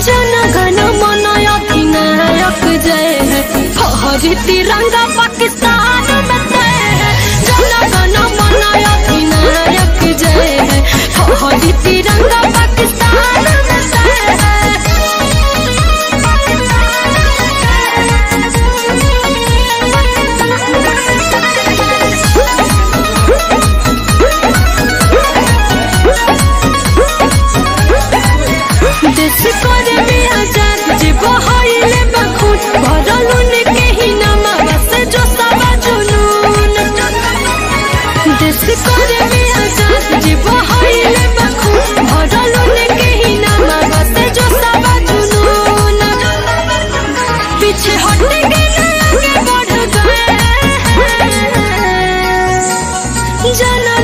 जनगण मन अति नायक जय य तिरङ्ग জানা